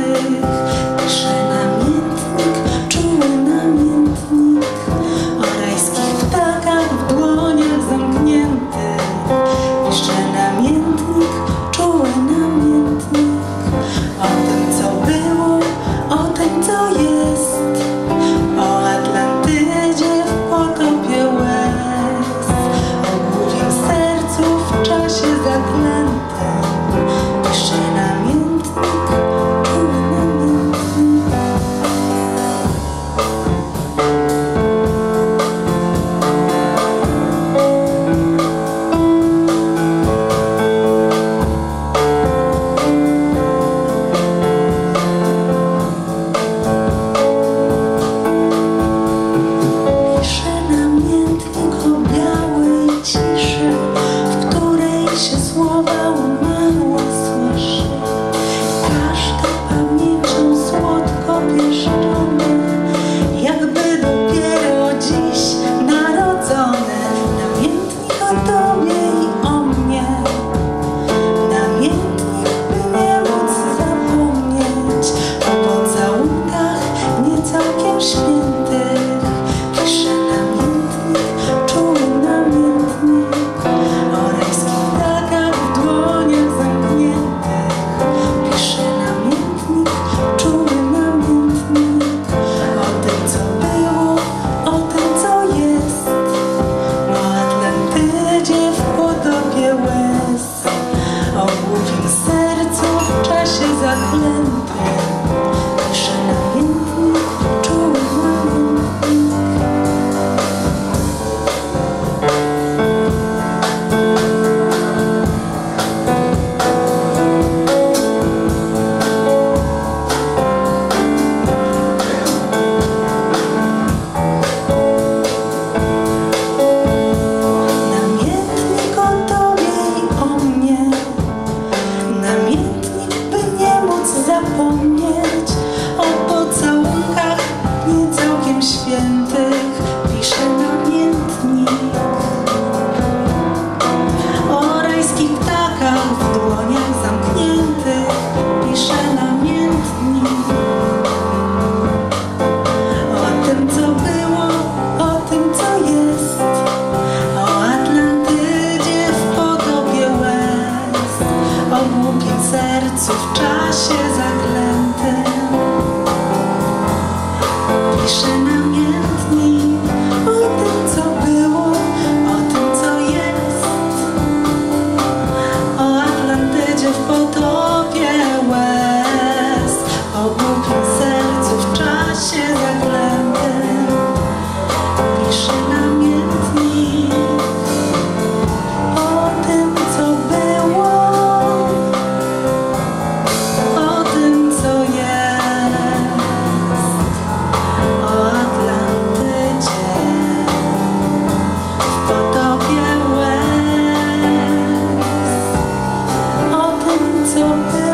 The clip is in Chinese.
place. spent 一霎那年。so